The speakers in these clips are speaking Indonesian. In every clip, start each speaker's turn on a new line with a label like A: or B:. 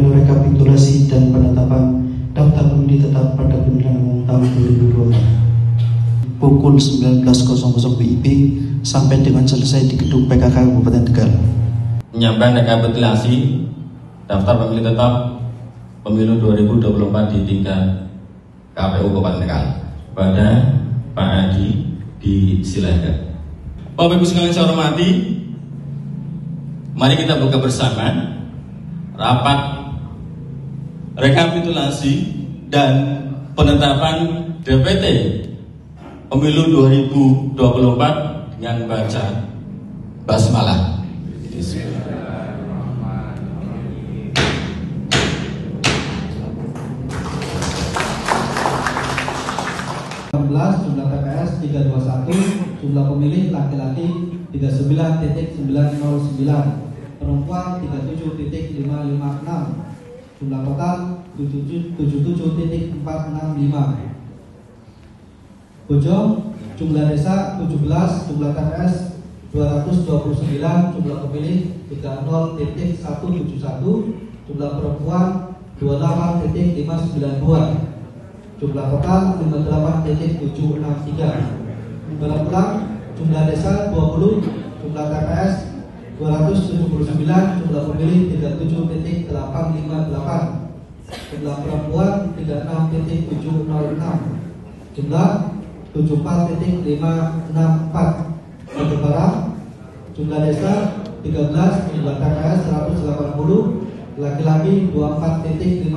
A: pleno rekapitulasi dan penetapan daftar pemilih tetap pada pemilihan umum tahun 2024 pukul 19.00 WIB sampai dengan selesai di gedung PKK Kabupaten Tegal.
B: Menyampaikan rekapitulasi daftar pemilih tetap pemilu 2024 di tingkat KPU Kabupaten Tegal pada Pak Adi disilahkan. Bapak Ibu sekalian saya hormati, mari kita buka bersama rapat rekapitulasi dan penetapan DPT pemilu 2024 dengan baca basmalah.
C: jumlah TPS 321, jumlah pemilih laki-laki 39.909, perempuan 37.556, jumlah total 77.465. Bojong, jumlah desa 17, jumlah TPS 229, jumlah pemilih 30.171, jumlah perempuan 28.592 jumlah total 58.763 Dalam pulang jumlah desa 20 jumlah TPS 279 jumlah pemilih 37.858 jumlah perempuan 36.706 jumlah 74.564 Batu barang jumlah desa 13 jumlah TPS 180 laki-laki 24.588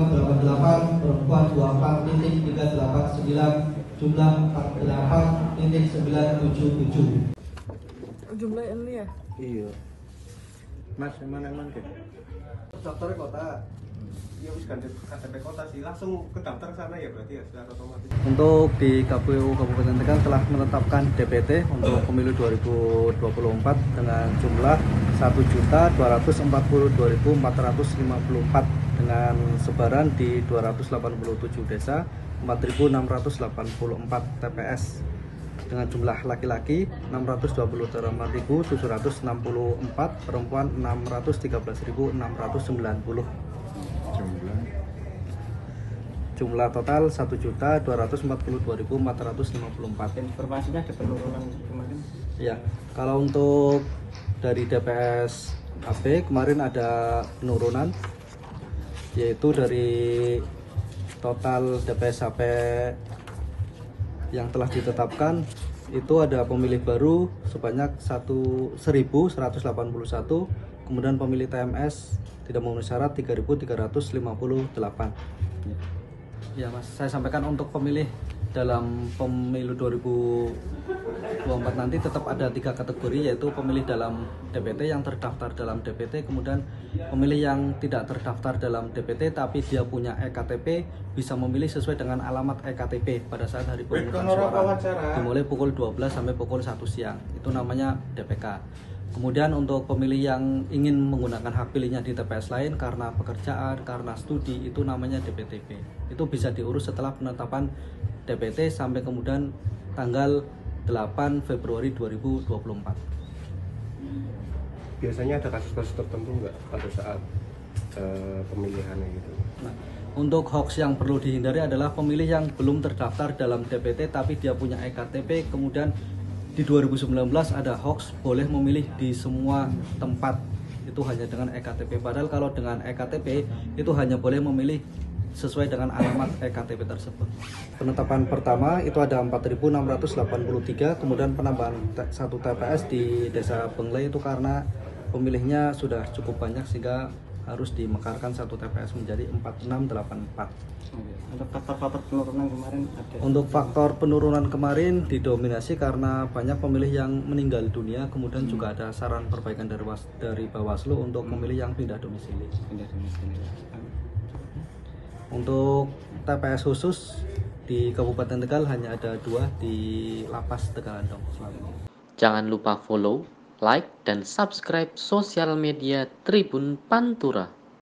C: perempuan 24.389 jumlah 48.977
D: jumlah ini ya
E: Iya. Mas, emang emang ke?
F: daftar kota. Ya wis ganti KTP kota sih. Langsung ke daftar sana ya berarti ya secara otomatis.
E: Untuk di KPU Kabupaten Tegal telah menetapkan DPT untuk pemilu 2024 dengan jumlah 1.242.454 dengan sebaran di 287 desa 4.684 TPS dengan jumlah laki-laki 628.764 perempuan 613.690 jumlah? Total 1.242.454
D: informasinya ada penurunan kemarin?
E: Ya, kalau untuk dari DPS AB kemarin ada penurunan yaitu dari total DPS AB yang telah ditetapkan itu ada pemilih baru sebanyak 1 1181 kemudian pemilih TMS tidak memenuhi syarat 3358 ya mas. Saya sampaikan untuk pemilih dalam pemilu 2024 nanti tetap ada tiga kategori yaitu pemilih dalam DPT yang terdaftar dalam DPT kemudian pemilih yang tidak terdaftar dalam DPT tapi dia punya EKTP bisa memilih sesuai dengan alamat EKTP pada saat hari pemungutan suara. dimulai pukul 12 sampai pukul 1 siang. Itu namanya DPK Kemudian untuk pemilih yang ingin menggunakan hak pilihnya di TPS lain karena pekerjaan, karena studi itu namanya DPTP. Itu bisa diurus setelah penetapan DPT sampai kemudian tanggal 8 Februari 2024.
F: biasanya ada kasus-kasus tertentu nggak pada saat eh, pemilihannya gitu
E: Nah, untuk hoax yang perlu dihindari adalah pemilih yang belum terdaftar dalam DPT tapi dia punya EKTP kemudian di 2019 ada hoax boleh memilih di semua tempat itu hanya dengan EKTP padahal kalau dengan EKTP itu hanya boleh memilih sesuai dengan alamat EKTP tersebut. Penetapan pertama itu ada 4.683, kemudian penambahan satu TPS di Desa Bengle itu karena pemilihnya sudah cukup banyak sehingga harus dimekarkan satu TPS menjadi 4684.
D: untuk faktor-faktor penurunan kemarin ada
E: Untuk faktor penurunan kemarin didominasi karena banyak pemilih yang meninggal dunia, kemudian juga ada saran perbaikan dari was, dari Bawaslu untuk pemilih yang pindah domisili.
D: pindah domisili
E: Untuk TPS khusus di Kabupaten Tegal hanya ada dua di Lapas Tegalandong.
G: Jangan lupa follow, like, dan subscribe sosial media Tribun Pantura.